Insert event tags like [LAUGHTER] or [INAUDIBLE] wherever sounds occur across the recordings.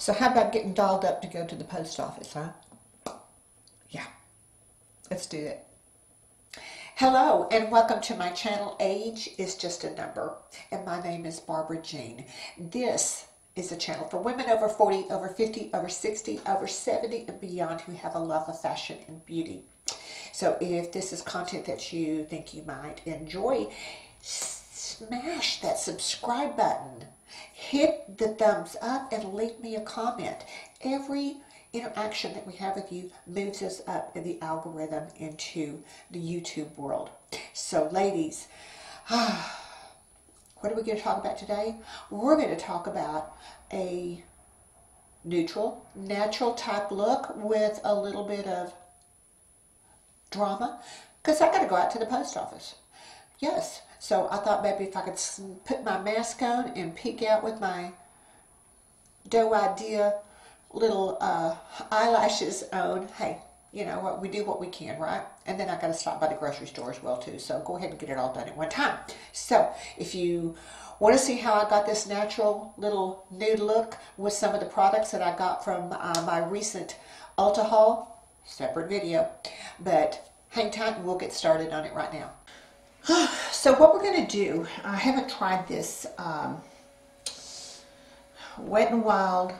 So how about getting dolled up to go to the post office, huh? Yeah, let's do it. Hello and welcome to my channel. Age is just a number and my name is Barbara Jean. This is a channel for women over 40, over 50, over 60, over 70 and beyond who have a love of fashion and beauty. So if this is content that you think you might enjoy, smash that subscribe button hit the thumbs up and leave me a comment. Every interaction that we have with you moves us up in the algorithm into the YouTube world. So ladies, [SIGHS] what are we going to talk about today? We're going to talk about a neutral, natural type look with a little bit of drama because I got to go out to the post office. Yes, so I thought maybe if I could put my mask on and peek out with my doe idea little uh, eyelashes on, hey, you know what, we do what we can, right? And then I got to stop by the grocery store as well too. So go ahead and get it all done at one time. So if you want to see how I got this natural little nude look with some of the products that I got from uh, my recent Ulta haul, separate video. But hang tight and we'll get started on it right now. So what we're going to do, I haven't tried this um, Wet n Wild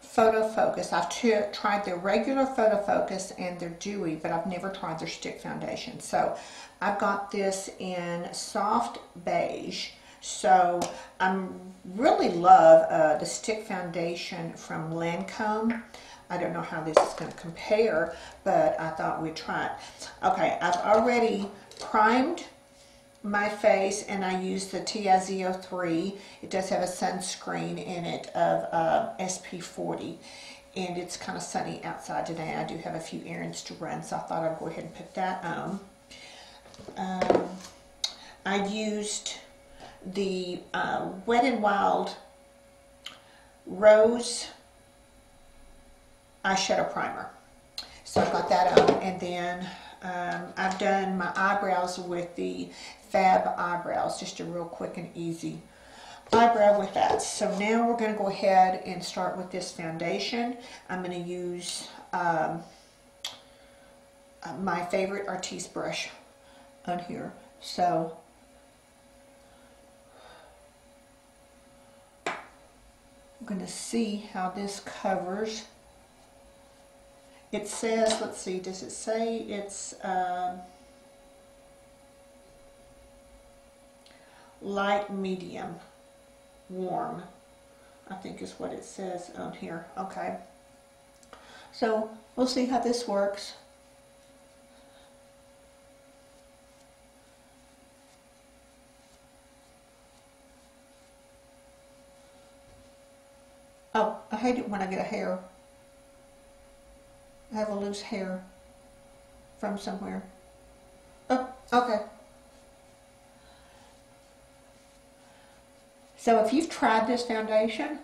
Photo Focus. I've tried their regular Photo Focus and their Dewy, but I've never tried their stick foundation. So I've got this in soft beige. So I really love uh, the stick foundation from Lancome. I don't know how this is going to compare, but I thought we'd try it. Okay, I've already primed my face and I used the TiZo3. It does have a sunscreen in it of uh, SP40 and it's kind of sunny outside today. I do have a few errands to run so I thought I'd go ahead and put that on. Um, I used the uh, Wet n Wild Rose eyeshadow primer. So I got that on and then um, I've done my eyebrows with the Fab Eyebrows, just a real quick and easy eyebrow with that. So now we're going to go ahead and start with this foundation. I'm going to use um, uh, my favorite Artis brush on here. So I'm going to see how this covers it says, let's see, does it say it's um, light medium warm I think is what it says on here okay. So we'll see how this works. Oh I hate it when I get a hair have a loose hair from somewhere. Oh, okay. So if you've tried this foundation,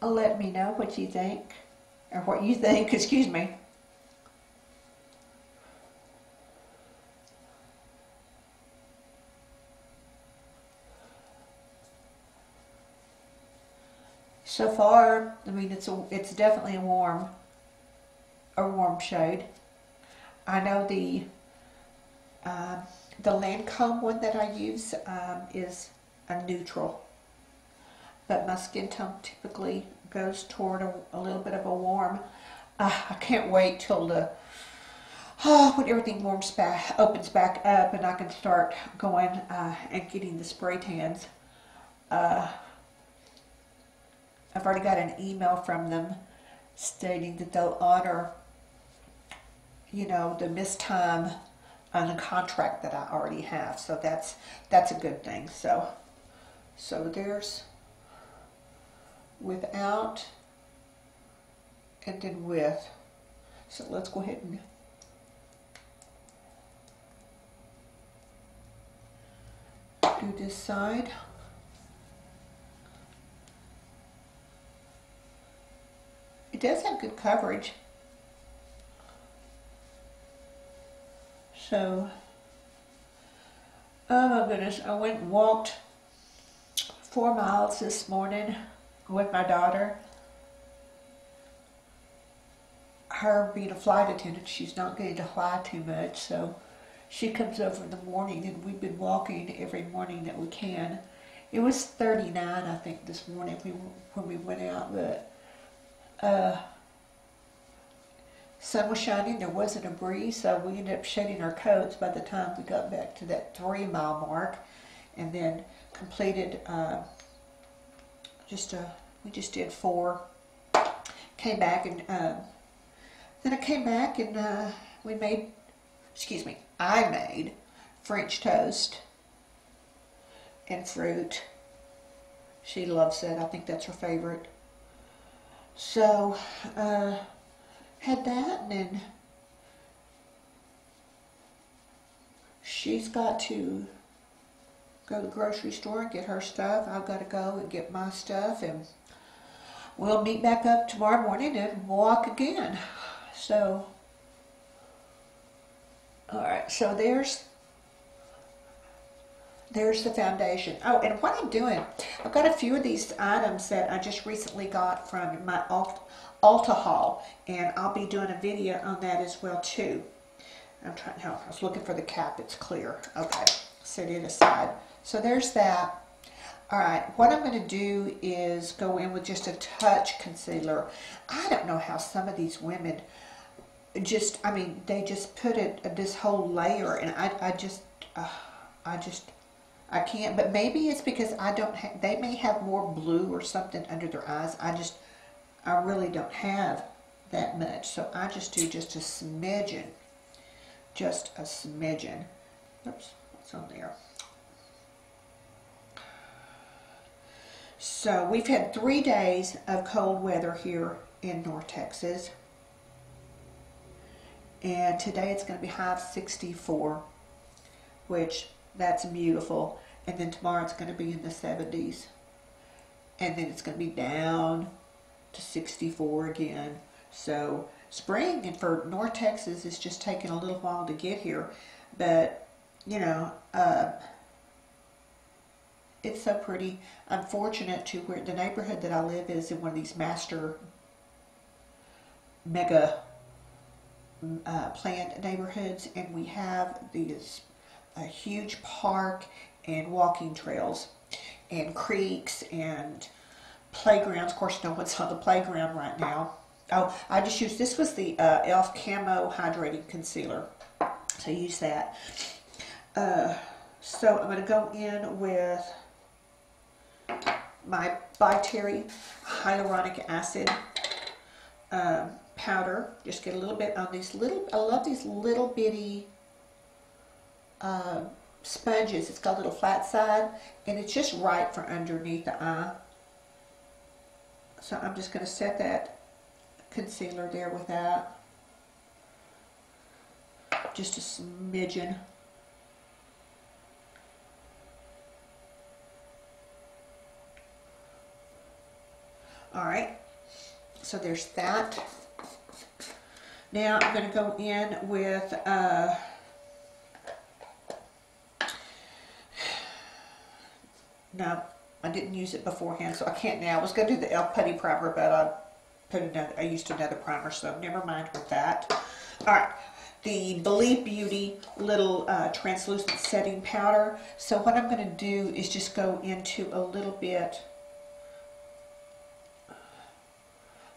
uh, let me know what you think, or what you think, [LAUGHS] excuse me. So far, I mean, it's a, it's definitely warm a warm shade. I know the uh, the Lancome one that I use um, is a neutral, but my skin tone typically goes toward a, a little bit of a warm. Uh, I can't wait till the oh, when everything warms back, opens back up, and I can start going uh, and getting the spray tans. Uh, I've already got an email from them stating that they'll honor you know, the missed time on a contract that I already have. So that's that's a good thing. So so there's without and then with. So let's go ahead and do this side. It does have good coverage. So, oh my goodness, I went and walked four miles this morning with my daughter. Her being a flight attendant, she's not getting to fly too much, so she comes over in the morning, and we've been walking every morning that we can. It was 39, I think, this morning when we went out, but uh, sun was shining. There wasn't a breeze, so we ended up shedding our coats by the time we got back to that three mile mark, and then completed uh, just a. We just did four. Came back and uh, then I came back and uh, we made. Excuse me. I made French toast and fruit. She loves that. I think that's her favorite. So, uh, had that and then she's got to go to the grocery store and get her stuff. I've got to go and get my stuff and we'll meet back up tomorrow morning and walk again. So, all right, so there's there's the foundation. Oh, and what I'm doing, I've got a few of these items that I just recently got from my Ulta haul, and I'll be doing a video on that as well too. I'm trying, no, I was looking for the cap, it's clear. Okay, set it aside. So there's that. All right, what I'm going to do is go in with just a touch concealer. I don't know how some of these women just, I mean, they just put it, this whole layer, and I, I just, uh, I just, I can't, but maybe it's because I don't have, they may have more blue or something under their eyes. I just, I really don't have that much. So I just do just a smidgen, just a smidgen. Oops, what's on there? So we've had three days of cold weather here in North Texas. And today it's going to be high of 64, which that's beautiful. And then tomorrow it's going to be in the 70s. And then it's going to be down to 64 again. So spring and for North Texas it's just taking a little while to get here. But, you know, uh, it's so pretty. I'm fortunate to where the neighborhood that I live is in one of these master mega uh, planned neighborhoods and we have these a huge park and walking trails and creeks and playgrounds. Of course, no one's on the playground right now. Oh, I just used, this was the uh, e.l.f. Camo Hydrating Concealer. So use that. Uh, so I'm going to go in with my By Terry Hyaluronic Acid um, powder. Just get a little bit on these little, I love these little bitty uh, sponges. It's got a little flat side and it's just right for underneath the eye. So I'm just going to set that concealer there with that. Just a smidgen. All right, so there's that. Now I'm going to go in with uh, no, I didn't use it beforehand, so I can't now. I was going to do the e.l.f. Putty Primer, but I put another, I used another primer, so never mind with that. All right, the Believe Beauty little uh, translucent setting powder. So what I'm going to do is just go into a little bit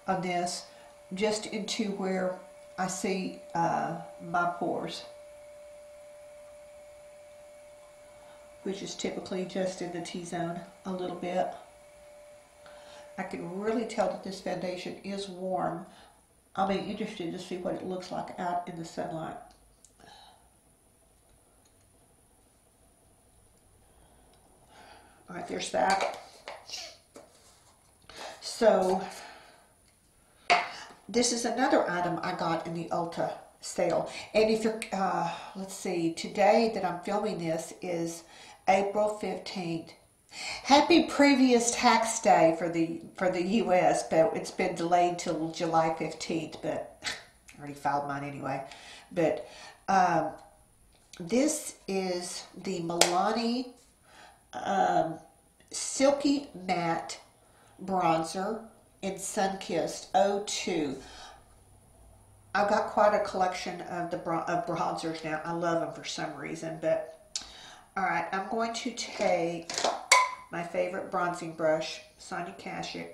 on this, just into where I see uh, my pores. Which is typically just in the T-zone a little bit. I can really tell that this foundation is warm. I'll be interested to see what it looks like out in the sunlight. All right, there's that. So, this is another item I got in the Ulta sale. And if you're, uh, let's see, today that I'm filming this is April 15th. Happy previous tax day for the for the U.S., but it's been delayed till July 15th. But [LAUGHS] I already filed mine anyway. But um, this is the Milani um, Silky Matte bronzer in Sunkissed 02. I've got quite a collection of the of bronzers now. I love them for some reason, but all right, I'm going to take my favorite bronzing brush, Sonia Kashuk.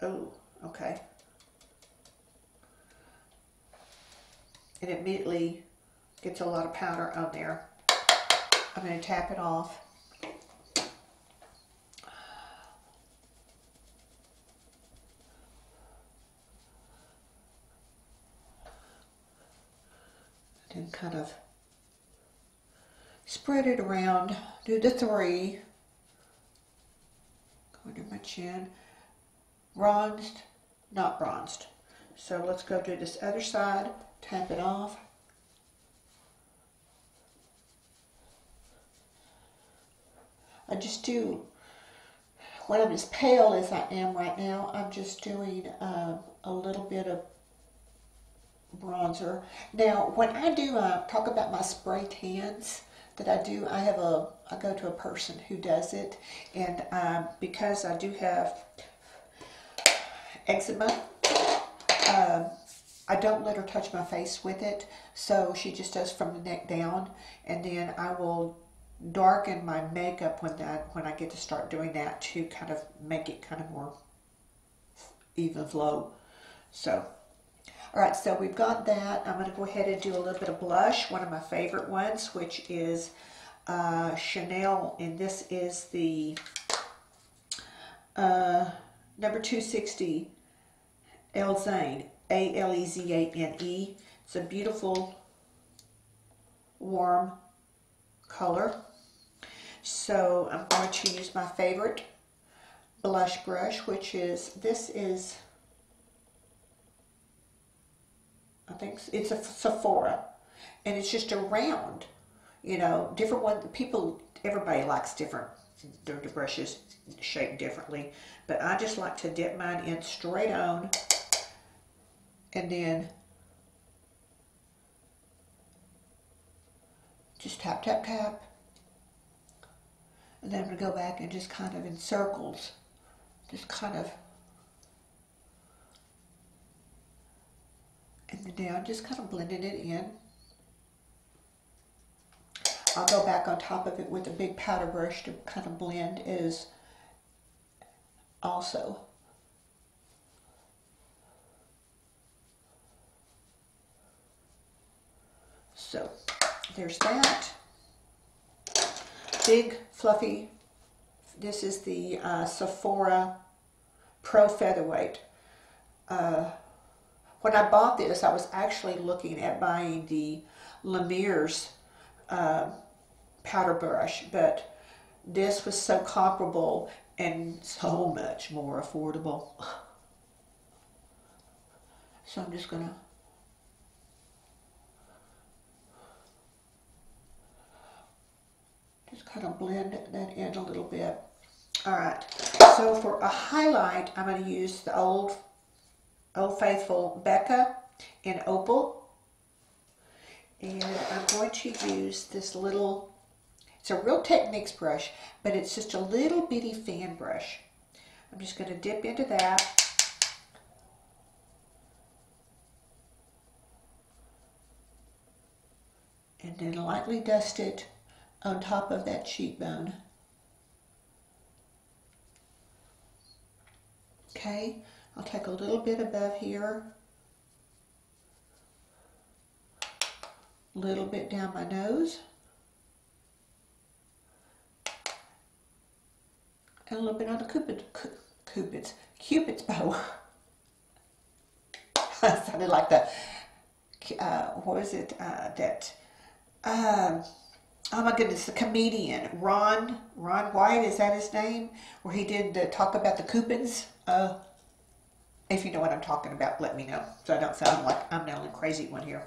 Oh, okay. It immediately gets a lot of powder on there. I'm going to tap it off. And kind of spread it around. Do the three. Go under my chin. Bronzed, not bronzed. So let's go do this other side. Tap it off. I just do, when I'm as pale as I am right now, I'm just doing uh, a little bit of bronzer. Now, when I do uh, talk about my spray tans I do, I have a, I go to a person who does it, and um, because I do have eczema, um, I don't let her touch my face with it, so she just does from the neck down, and then I will darken my makeup when that when I get to start doing that to kind of make it kind of more even flow. So, all right, so we've got that. I'm going to go ahead and do a little bit of blush, one of my favorite ones, which is uh, Chanel, and this is the uh, number 260 Alezane, A-L-E-Z-A-N-E. It's a beautiful, warm color. So I'm going to use my favorite blush brush, which is, this is, I think it's a Sephora. And it's just a round, you know, different one. People, everybody likes different, their brushes shaped differently. But I just like to dip mine in straight on and then just tap, tap, tap and then I'm going to go back and just kind of in circles, just kind of, and down, just kind of blending it in. I'll go back on top of it with a big powder brush to kind of blend is also. So there's that big fluffy, this is the uh, Sephora Pro Featherweight. Uh, when I bought this, I was actually looking at buying the Lemier's uh, powder brush, but this was so comparable and so much more affordable. [LAUGHS] So I'm just going to Just kind of blend that in a little bit. All right, so for a highlight, I'm going to use the old, old Faithful Becca in Opal. And I'm going to use this little, it's a real Techniques brush, but it's just a little bitty fan brush. I'm just going to dip into that. And then lightly dust it on top of that cheekbone. Okay, I'll take a little bit above here, a little bit down my nose, and a little bit on the cupid, cupid's, cupid's bow. [LAUGHS] that sounded like the, uh, what is it, uh, that, um, oh my goodness, the comedian Ron Ron White is that his name? Where he did the talk about the Cupid's, Uh, if you know what I'm talking about, let me know so I don't sound like I'm the only crazy one here.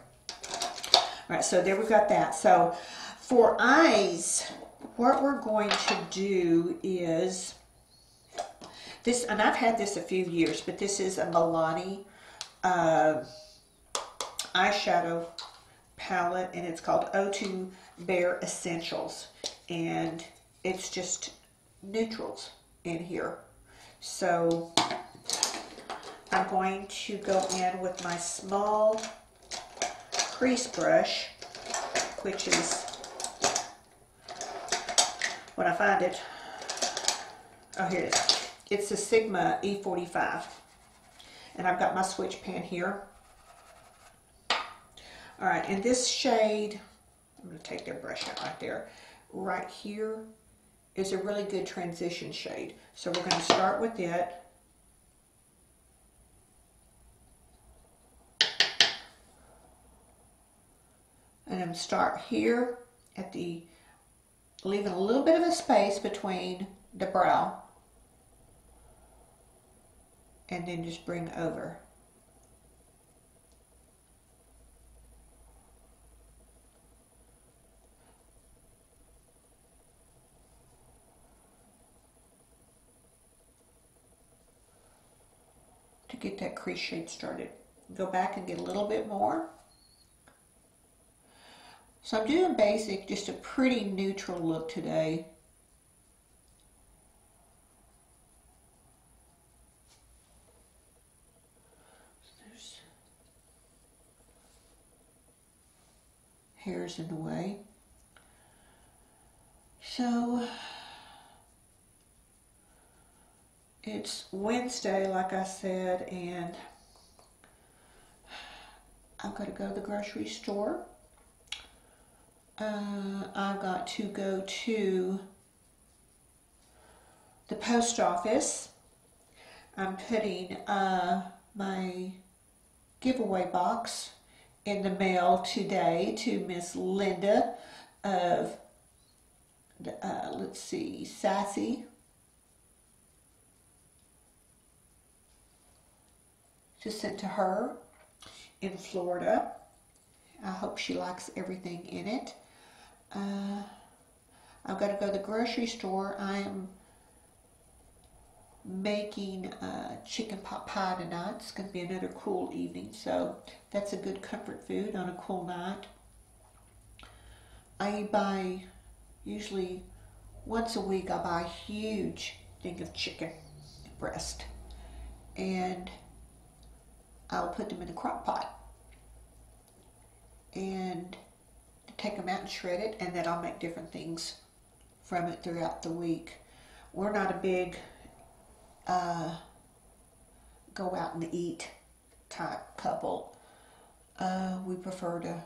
All right, so there we've got that. So for eyes, what we're going to do is this, and I've had this a few years, but this is a Milani uh, eyeshadow palette, and it's called O2 Bare Essentials. And it's just neutrals in here. So I'm going to go in with my small crease brush, which is, when I find it, oh here it is. It's the Sigma E45. And I've got my switch pan here. All right, and this shade, I'm gonna take that brush out right there. Right here is a really good transition shade. So we're gonna start with it. And I'm start here at the, leaving a little bit of a space between the brow and then just bring over. to get that crease shade started. Go back and get a little bit more. So I'm doing basic, just a pretty neutral look today. There's hairs in the way. So it's Wednesday, like I said, and I've got to go to the grocery store uh, I've got to go to the post office. I'm putting uh, my giveaway box in the mail today to Miss Linda of, uh, let's see, Sassy. Just sent to her in Florida. I hope she likes everything in it. Uh, I've got to go to the grocery store. I'm making uh, chicken pot pie tonight. It's going to be another cool evening, so that's a good comfort food on a cool night. I buy, usually once a week, I buy a huge thing of chicken breast, and I'll put them in a crock pot. And take them out and shred it, and then I'll make different things from it throughout the week. We're not a big uh, go out and eat type couple. Uh, we prefer to,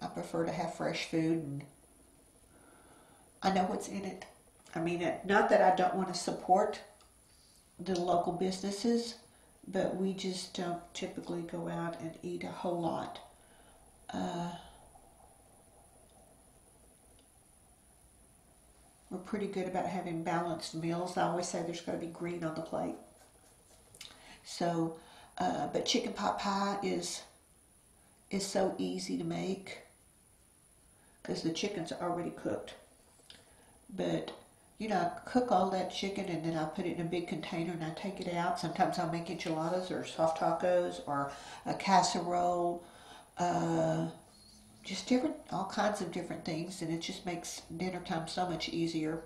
I prefer to have fresh food, and I know what's in it. I mean, it, not that I don't want to support the local businesses, but we just don't typically go out and eat a whole lot. Uh, We're pretty good about having balanced meals. I always say there's got to be green on the plate. So, uh, but chicken pot pie is is so easy to make because the chicken's already cooked. But you know, I cook all that chicken and then I put it in a big container and I take it out. Sometimes I'll make enchiladas or soft tacos or a casserole. Uh, just different, all kinds of different things, and it just makes dinner time so much easier.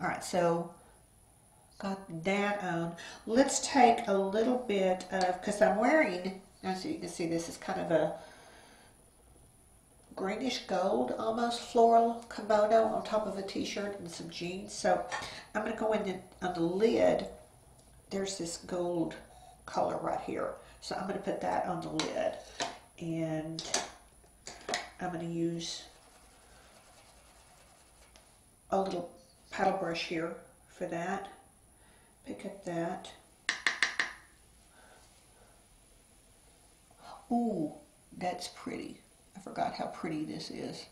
All right, so got that on. Let's take a little bit of, because I'm wearing, as you can see, this is kind of a greenish gold, almost floral kimono on top of a t-shirt and some jeans. So I'm going to go in the, on the lid. There's this gold color right here. So I'm going to put that on the lid and I'm going to use a little paddle brush here for that. Pick up that. Ooh, that's pretty. I forgot how pretty this is.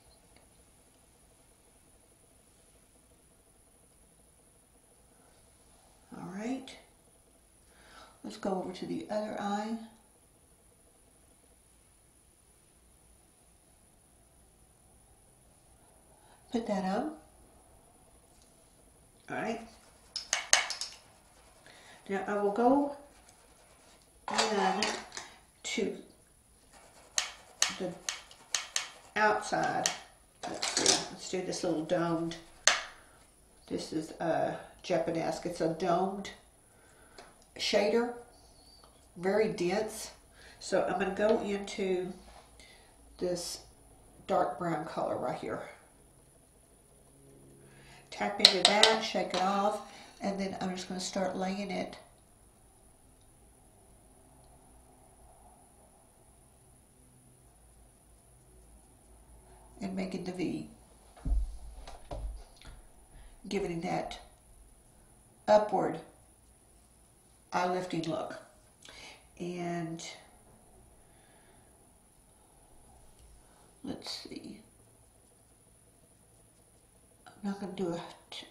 All right. Let's go over to the other eye. Put that up. All right. Now I will go in to the outside. Let's. Let's do this little domed This is a Japanese. It's a domed shader, very dense. So I'm going to go into this dark brown color right here. Tap into that, shake it off, and then I'm just going to start laying it and making the V. Giving that upward eye lifting look. And let's see. I'm not going to do a,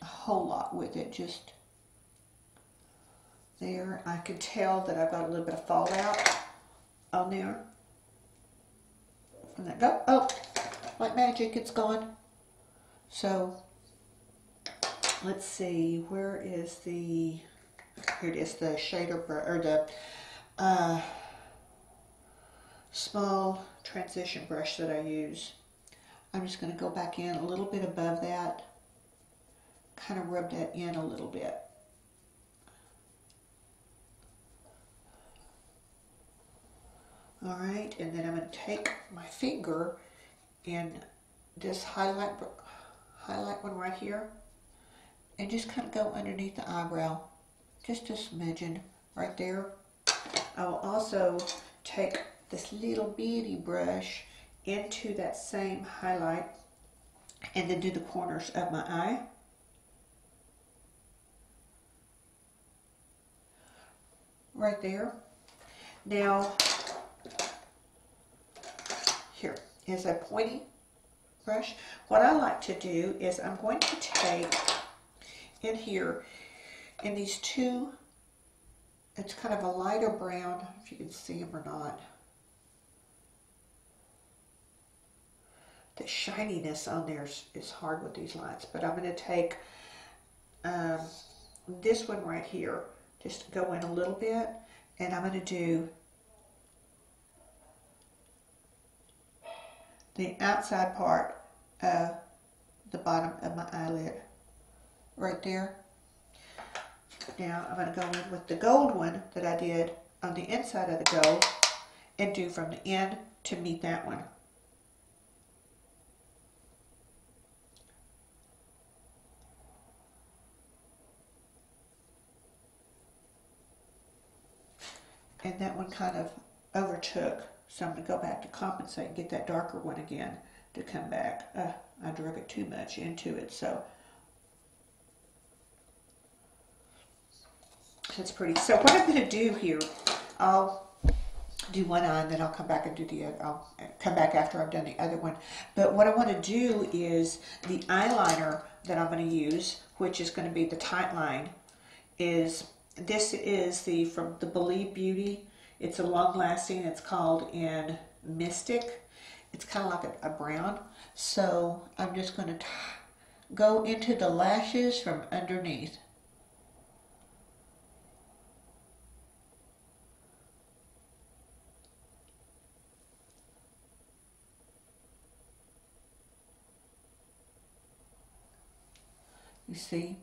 a, whole lot with it, just there. I can tell that I've got a little bit of fallout on there. And that go, oh, like magic, it's gone. So, let's see, where is the, here it is, the shader, brush or the uh, small transition brush that I use. I'm just going to go back in a little bit above that, kind of rub that in a little bit. All right, and then I'm going to take my finger and this highlight highlight one right here and just kind of go underneath the eyebrow just a smidgen right there. I will also take this little bitty brush into that same highlight and then do the corners of my eye. Right there. Now here is a pointy brush. What I like to do is I'm going to take in here in these two, it's kind of a lighter brown, if you can see them or not. The shininess on there is, is hard with these lines, but I'm going to take um, this one right here, just go in a little bit, and I'm going to do the outside part of the bottom of my eyelid right there. Now I'm going to go in with the gold one that I did on the inside of the gold and do from the end to meet that one. And that one kind of overtook so I'm going to go back to compensate and get that darker one again to come back. Uh, I drug it too much into it, so that's pretty. So what I'm going to do here, I'll do one on, then I'll come back and do the other. I'll come back after I've done the other one. But what I want to do is the eyeliner that I'm going to use, which is going to be the tight line, is this is the from the Believe Beauty it's a long lasting, it's called in Mystic. It's kind of like a, a brown. So I'm just going to go into the lashes from underneath. You see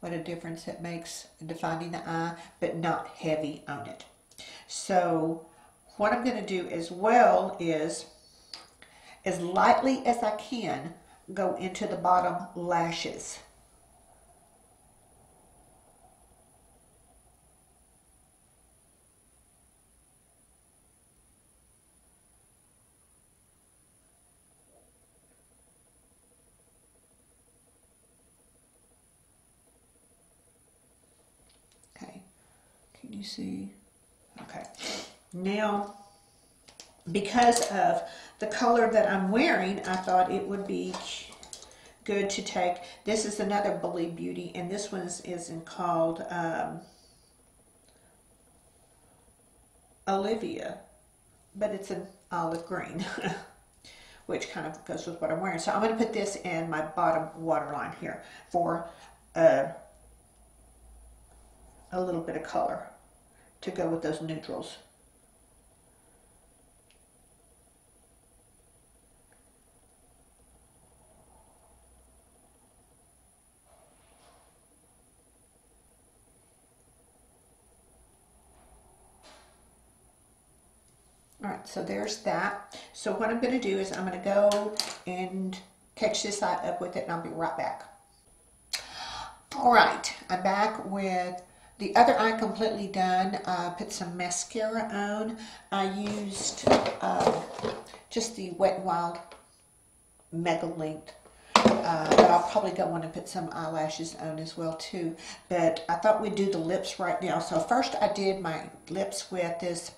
what a difference it makes in defining the eye, but not heavy on it. So what I'm going to do as well is, as lightly as I can, go into the bottom lashes. Okay, can see? Okay. Now, because of the color that I'm wearing, I thought it would be good to take, this is another Believe Beauty, and this one is, is in called um, Olivia, but it's an olive green, [LAUGHS] which kind of goes with what I'm wearing. So I'm going to put this in my bottom waterline here for uh, a little bit of color to go with those neutrals. All right, so there's that. So what I'm going to do is I'm going to go and catch this side up with it and I'll be right back. All right, I'm back with the other eye completely done. Uh, put some mascara on. I used uh, just the Wet n Wild Mega Length. Uh, but I'll probably go on and put some eyelashes on as well too. But I thought we'd do the lips right now. So first I did my lips with this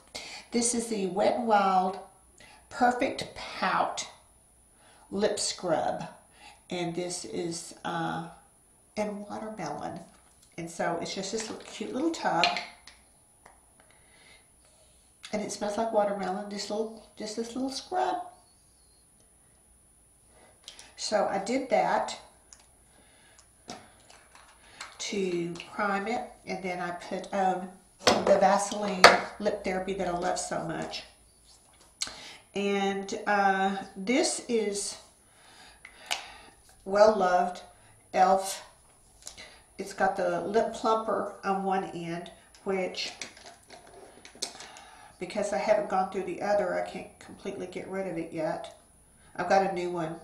this is the Wet n Wild Perfect Pout Lip Scrub. And this is uh, watermelon. And so it's just this cute little tub. And it smells like watermelon, this little, just this little scrub. So I did that to prime it, and then I put um, the Vaseline lip therapy that I love so much. And uh, this is well loved e.l.f. It's got the lip plumper on one end, which because I haven't gone through the other, I can't completely get rid of it yet. I've got a new one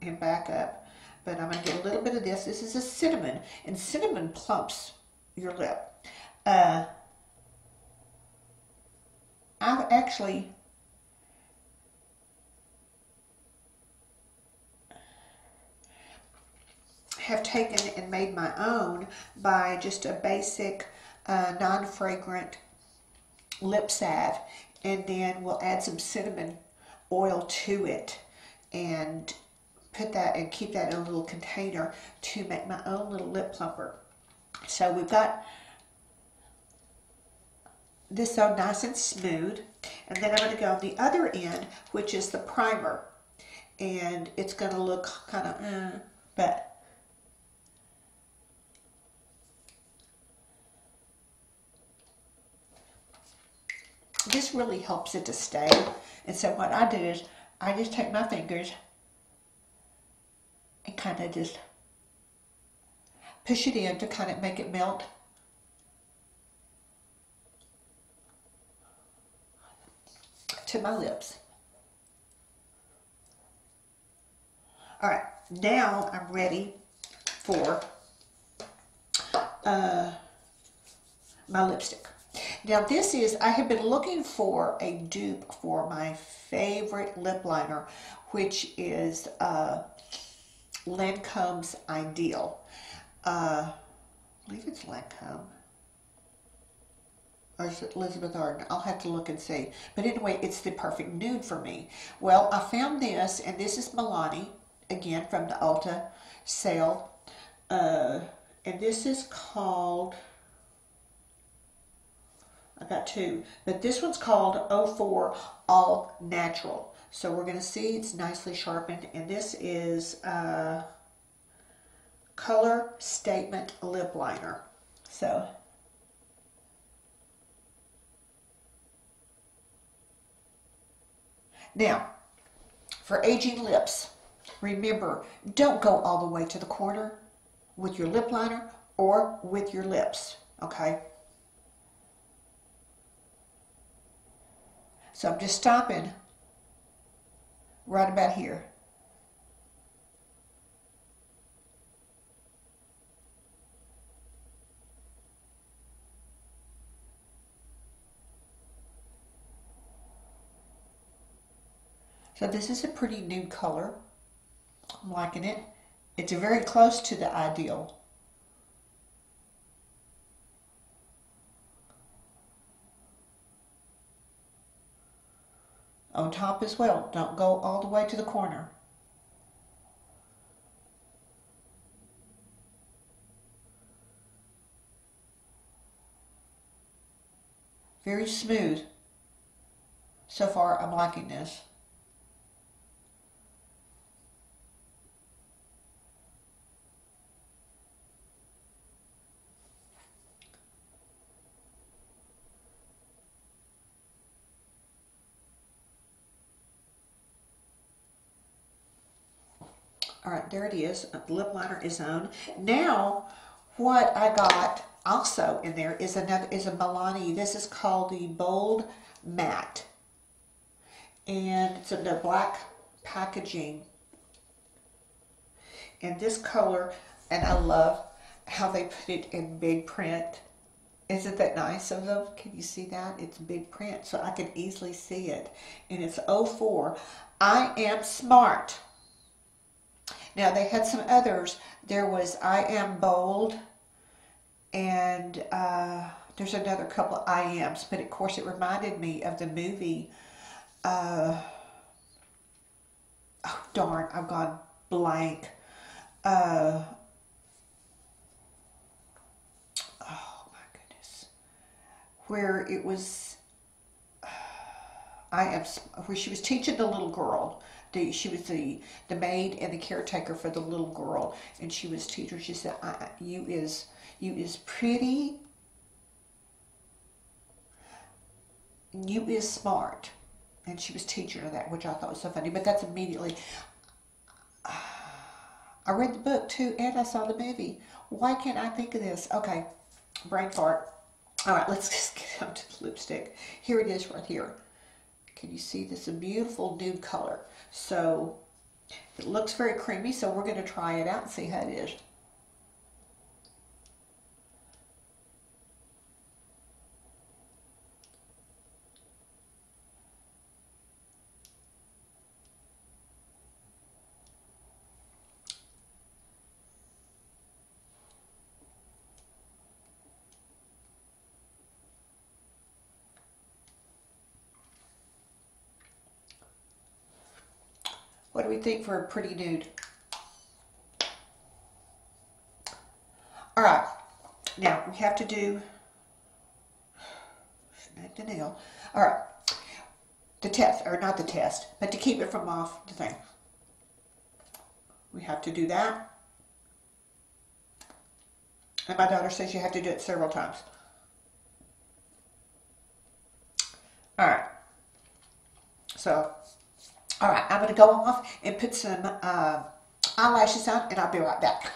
in backup, but I'm going to get a little bit of this. This is a cinnamon, and cinnamon plumps your lip. Uh, I've actually have taken and made my own by just a basic uh, non-fragrant lip salve and then we'll add some cinnamon oil to it and put that and keep that in a little container to make my own little lip plumper. So we've got this so nice and smooth. And then I'm going to go on the other end, which is the primer. And it's going to look kind of, uh, but this really helps it to stay. And so what I do is I just take my fingers and kind of just push it in to kind of make it melt to my lips. All right, now I'm ready for uh, my lipstick. Now this is, I have been looking for a dupe for my favorite lip liner, which is uh, Lancome's Ideal. Uh, I believe it's Lancome or is it Elizabeth Arden? I'll have to look and see. But anyway, it's the perfect nude for me. Well, I found this, and this is Milani, again, from the Ulta sale. Uh, and this is called, I got two, but this one's called 04 All Natural. So we're going to see it's nicely sharpened, and this is uh, Color Statement Lip Liner. So Now, for aging lips, remember, don't go all the way to the corner with your lip liner or with your lips, okay? So I'm just stopping right about here. So this is a pretty nude color. I'm liking it. It's very close to the ideal. On top as well. Don't go all the way to the corner. Very smooth. So far, I'm liking this. All right, there it is. The lip liner is on. Now, what I got also in there is another is a Milani. This is called the Bold Matte. and it's in the black packaging. And this color, and I love how they put it in big print. Isn't that nice of them? Can you see that? It's big print, so I can easily see it. And it's 04. I am smart. Now, they had some others. There was I am bold, and uh, there's another couple I ams, but of course, it reminded me of the movie. Uh, oh, darn, I've gone blank. Uh, where it was [SIGHS] I am where she was teaching the little girl. The, she was the the maid and the caretaker for the little girl, and she was teacher. She said, "You is you is pretty. You is smart." And she was teaching her that, which I thought was so funny. But that's immediately. I read the book too, and I saw the movie. Why can't I think of this? Okay, brain fart. All right, let's [LAUGHS] just get down to the lipstick. Here it is right here. Can you see this? A beautiful nude color. So it looks very creamy, so we're going to try it out and see how it is. What do we think for a pretty nude? All right, now we have to do, the nail. All right, the test, or not the test, but to keep it from off the thing. We have to do that. And my daughter says you have to do it several times. All right. So all right, I'm going to go off and put some uh, eyelashes on, and I'll be right back.